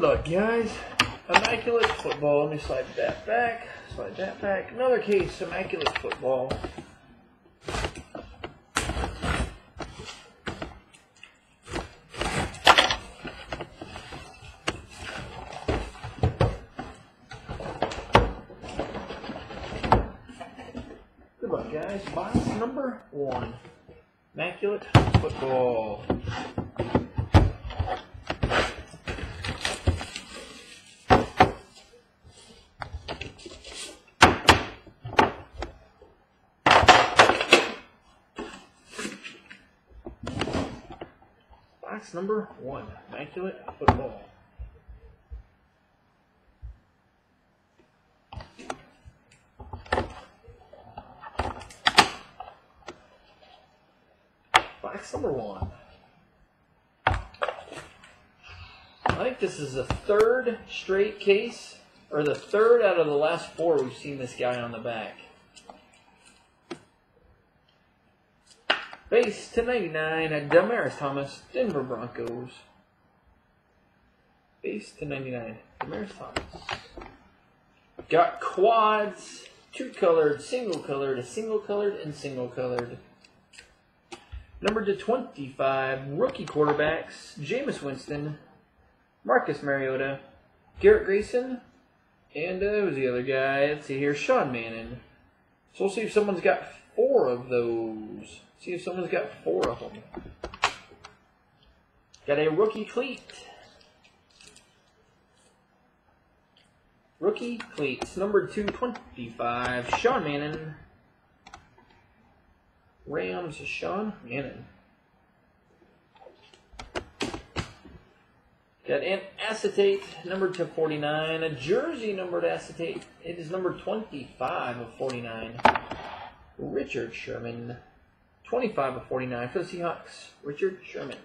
Good luck, guys. Immaculate football. Let me slide that back. Slide that back. Another case, immaculate football. Good luck, guys. Box number one. Immaculate football. Box number one. Immaculate football. Box number one. I think this is the third straight case, or the third out of the last four we've seen this guy on the back. Base to 99 at Demaryius Thomas, Denver Broncos. Base to 99, Demaryius Thomas. Got quads, two colored, single colored, a single colored, and single colored. Number to 25, rookie quarterbacks, Jameis Winston, Marcus Mariota, Garrett Grayson, and uh, who's the other guy? Let's see here, Sean Mannion. So we'll see if someone's got four of those. See if someone's got four of them. Got a rookie cleat. Rookie cleats, number 225, Sean Mannion. Rams, Sean Mannion. Got an acetate, number 249, a jersey numbered acetate. It is number 25 of 49. Richard Sherman. 25 of 49 for the Seahawks. Richard Sherman.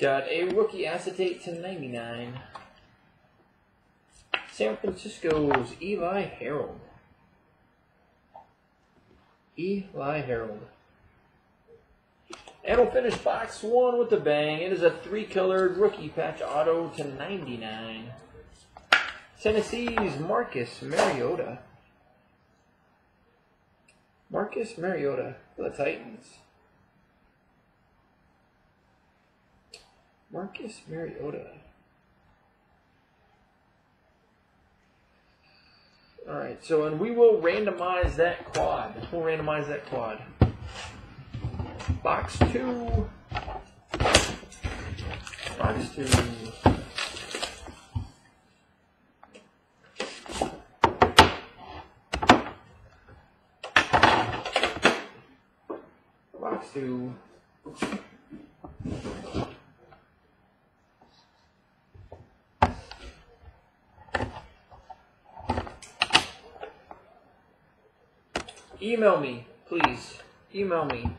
Got a rookie acetate to 99. San Francisco's Eli Harold. Eli Harold. And we'll finish box one with a bang. It is a three-colored rookie patch auto to 99. Tennessee's Marcus Mariota. Marcus Mariota for the Titans. Marcus Mariota. Alright, so and we will randomize that quad. We'll randomize that quad. Box two. Box two. Two. Email me, please. Email me.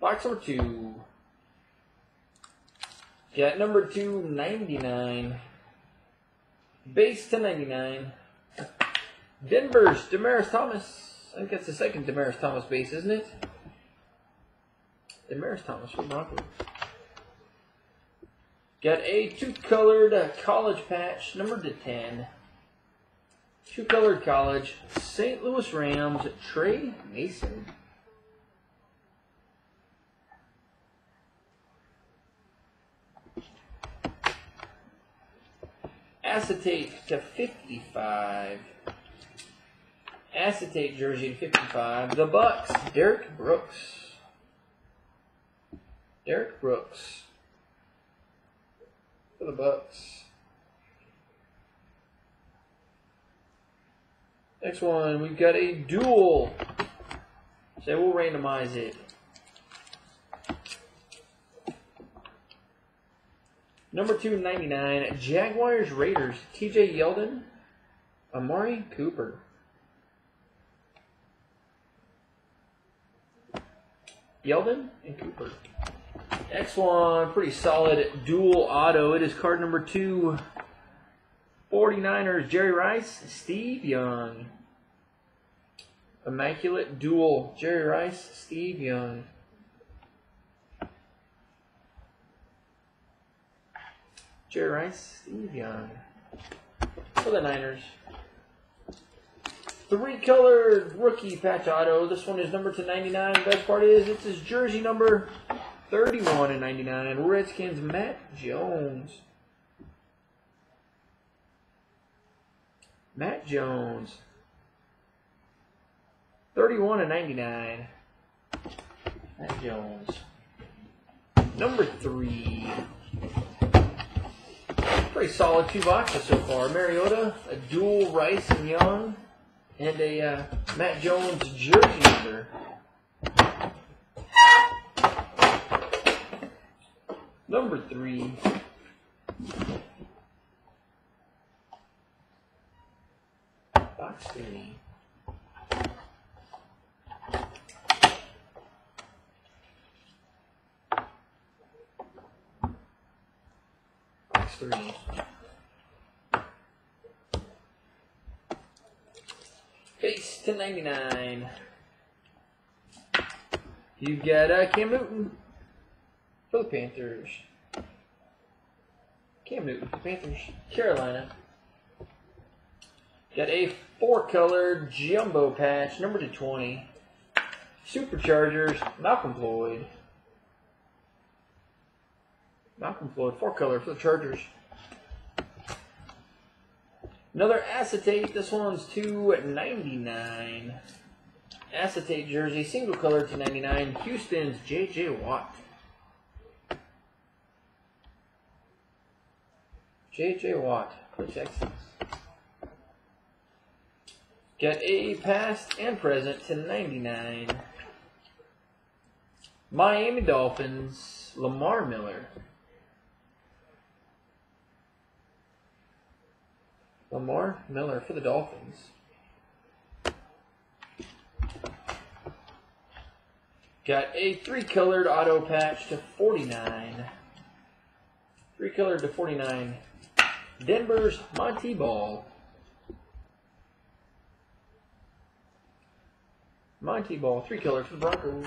Box number two. Got number two ninety nine. Base to ninety nine. Denver's Demaryius Thomas. I think that's the second Demaryius Thomas base, isn't it? Demaryius Thomas for Broncos. Got a two-colored uh, college patch, number to ten. Two-colored college, St. Louis Rams, Tre Mason. Acetate to 55. Acetate jersey to 55. The Bucs, Derrick Brooks. Derrick Brooks. For the Bucs. Next one, we've got a duel. So we'll randomize it. Number 299, Jaguars Raiders, TJ Yeldon, Amari Cooper. Yeldon and Cooper. Next one, pretty solid dual auto. It is card number two. 49ers, Jerry Rice, Steve Young. Immaculate dual. Jerry Rice, Steve Young. Jerry Rice, Steve Young. For the Niners. Three colored rookie patch auto. This one is number to 99. Best part is it's his jersey number 31 and 99. Redskins Matt Jones. Matt Jones. 31 and 99. Matt Jones. Number three. Pretty solid two boxes so far. Mariota, a dual Rice and Young, and a uh, Matt Jones jersey number. Number three. Box three. Box three. Base to 99. You got uh, Cam Newton for the Panthers. Cam Newton for the Panthers. Carolina. Got a four-color jumbo patch, number to 20. Superchargers, Malcom Floyd. Malcom Floyd, four-color for the Chargers. Another acetate. This one's two ninety nine. Acetate jersey, single color to ninety nine. Houston's J.J. Watt. J.J. Watt for Texans. Got a past and present to ninety nine. Miami Dolphins, Lamar Miller. Lamar Miller for the Dolphins. Got a three colored auto patch to 49. Three colored to 49. Denver's Montee Ball. Montee Ball, three colored for the Broncos.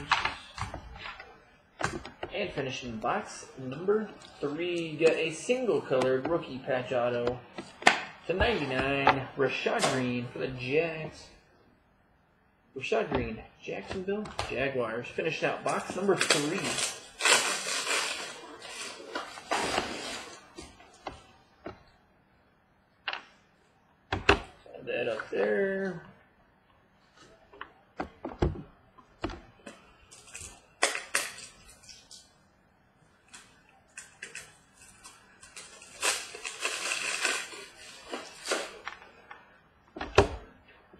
And finishing box number three, got a single colored rookie patch auto to 99, Rashad Greene for the Jags. Rashad Greene, Jacksonville Jaguars. Finished out box number three. That up there.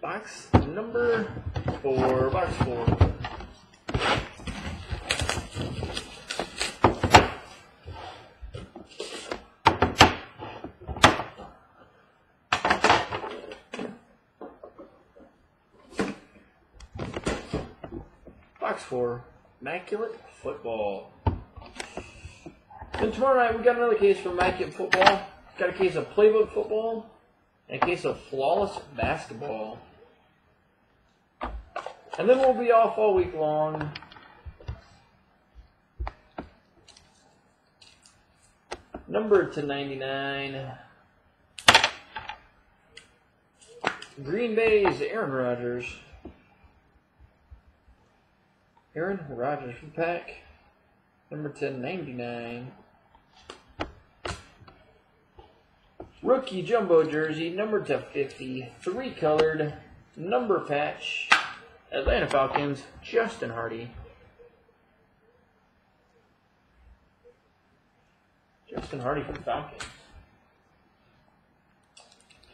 Box number four. Box four. Box four. Immaculate Football. And tomorrow night we got another case for Immaculate Football. Got a case of Playbook Football. And a case of Flawless Basketball. And then we'll be off all week long. Number to 99. Green Bay's Aaron Rodgers. Aaron Rodgers from pack. Number to 99. Rookie jumbo jersey, number to 50. Three colored, number patch. Atlanta Falcons, Justin Hardy. Justin Hardy for the Falcons.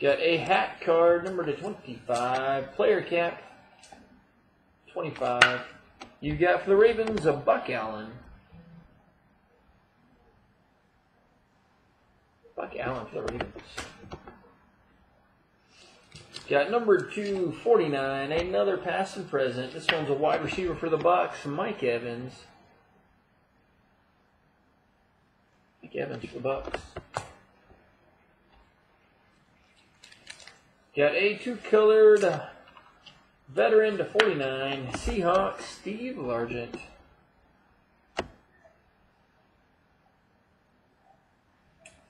Got a hat card, number to 25. Player cap, 25. You've got for the Ravens a Buck Allen. Buck Allen for the Ravens. Got number 249, another pass and present. This one's a wide receiver for the Bucs, Mike Evans. Mike Evans for the Bucs. Got a two-colored veteran to 49, Seahawks, Steve Largent.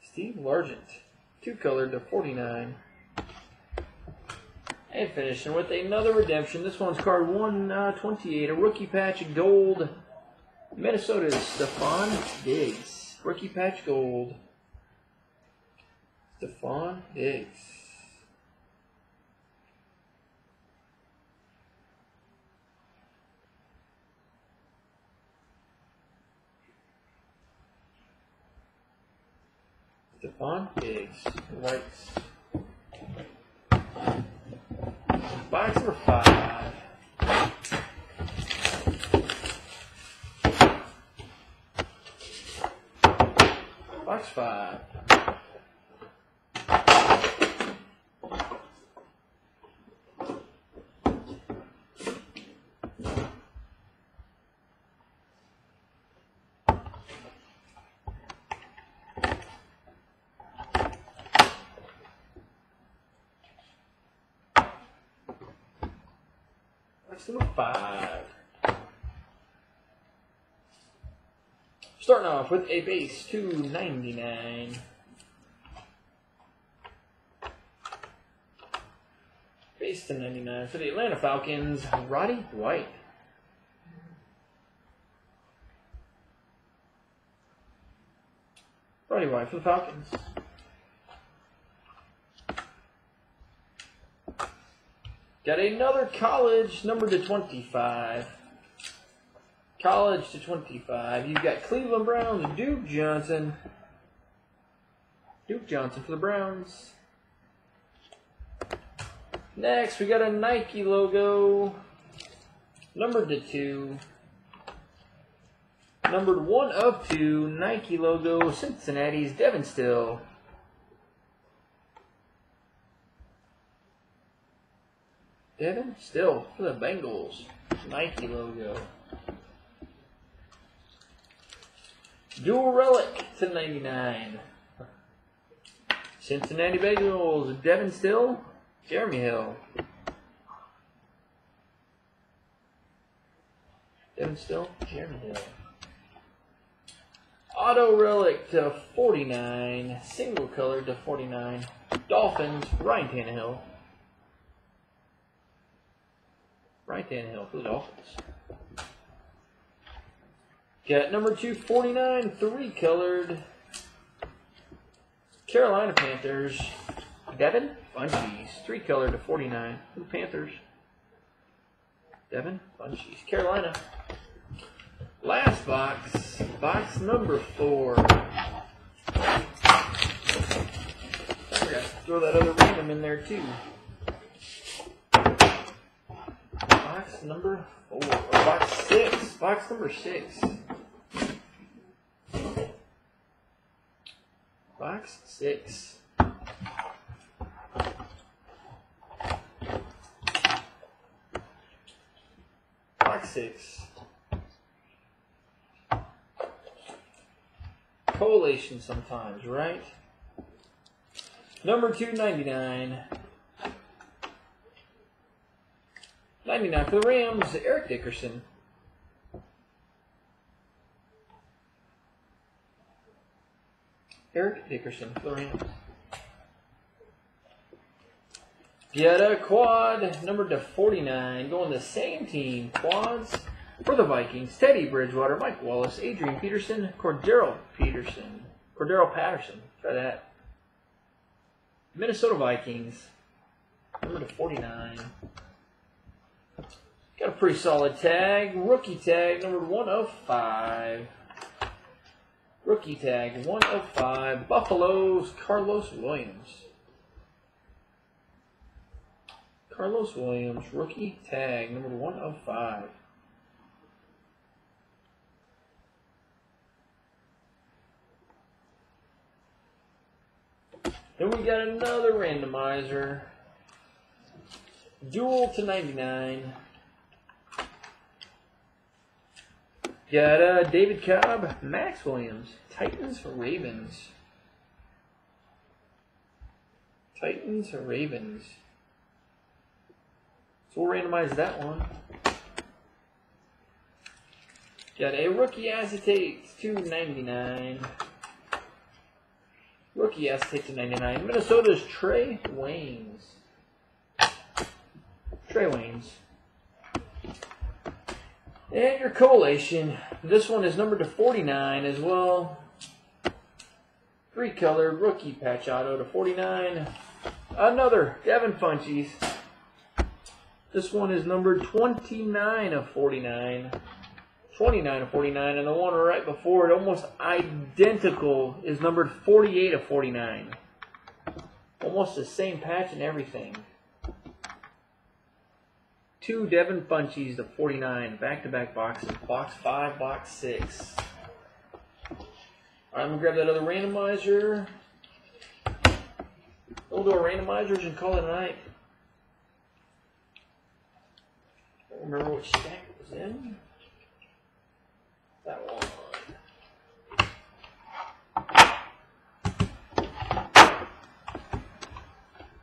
Steve Largent, two colored to 49. And finishing with another redemption. This one's card 128, uh, a rookie patch gold. Minnesota's Stefon Diggs. Rookie patch gold. Stefon Diggs. Stefon Diggs. Whites. Box number five. Box five. Box number five. Starting off with a base 299. Base to 99 for the Atlanta Falcons, Roddy White. Roddy White for the Falcons. Got another college, number to 25. College to 25. You've got Cleveland Browns, Duke Johnson. Duke Johnson for the Browns. Next, we got a Nike logo, numbered to two. Numbered one of two, Nike logo, Cincinnati's Devon Still. Devon Still for the Bengals, Nike logo. Dual relic to 99. Cincinnati Bengals, Devon Still, Jeremy Hill. Devon Still, Jeremy Hill. Auto relic to 49. Single color to 49. Dolphins, Ryan Tannehill. Ryan Tannehill for the Dolphins. Got number 249, three colored. Carolina Panthers. Devin Funchess, three colored to 49. For the Panthers. Devin Funchess. Carolina. Last box, box number four. I forgot to throw that other random in there too. Number four, box six, box number six. Box six. Box six. Collation sometimes, right? Number 299. 99 for the Rams, Eric Dickerson. Eric Dickerson for the Rams. Get a quad, number to 49, going the same team. Quads for the Vikings. Teddy Bridgewater, Mike Wallace, Adrian Peterson, Cordero Peterson. Cordero Patterson. Try that. Minnesota Vikings, number to 49. Got a pretty solid tag. Rookie tag, number 105. Rookie tag, 105. Buffalo's Carlos Williams. Carlos Williams, rookie tag, number 105. Then we got another randomizer. Dual to 99. Got uh, David Cobb, Maxx Williams, Titans, Ravens. Titans, Ravens. So we'll randomize that one. Got a rookie acetate, 299. Rookie hit to 99. Minnesota's Trae Waynes. Trae Waynes. And your collation. This one is numbered to 49 as well. Three color rookie patch auto to 49. Another Devin Funchess. This one is numbered 29 of 49. 29 of 49. And the one right before it, almost identical, is numbered 48 of 49. Almost the same patch and everything. Two Devin Funchess to 49. Back to back boxes. Box 5, box 6. I'm going to grab that other randomizer. We'll do our randomizers and call it a night. Don't remember which stack it was in. That one.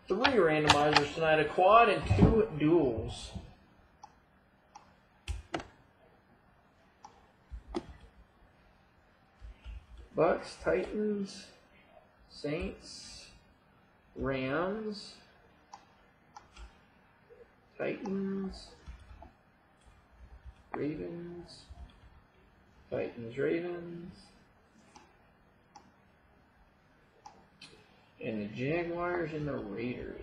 Three randomizers tonight, a quad and two duels. Bucs, Titans, Saints, Rams, Titans, Ravens, Titans, Ravens, and the Jaguars and the Raiders.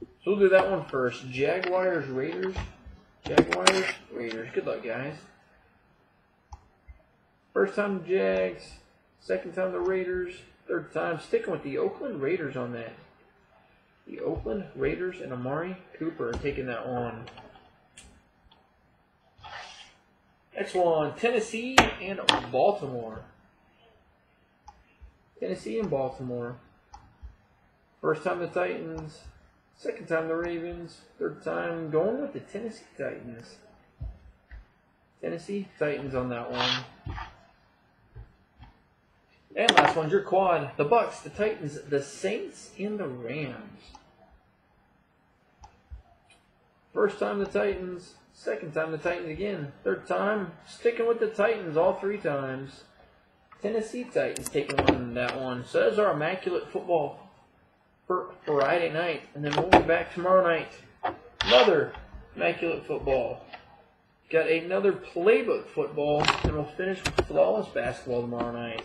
So we'll do that one first. Jaguars, Raiders. Jaguars, Raiders. Good luck, guys. First time the Jags, second time the Raiders, third time sticking with the Oakland Raiders on that. The Oakland Raiders and Amari Cooper are taking that one. Next one, Tennessee and Baltimore. Tennessee and Baltimore. First time the Titans, second time the Ravens, third time going with the Tennessee Titans. Tennessee Titans on that one. And last one's your quad. The Bucs, the Titans, the Saints, and the Rams. First time the Titans, second time the Titans again, third time sticking with the Titans all three times. Tennessee Titans taking on that one. So that's our immaculate football for Friday night, and then we'll be back tomorrow night. Another immaculate football. Got another playbook football, and we'll finish with flawless basketball tomorrow night.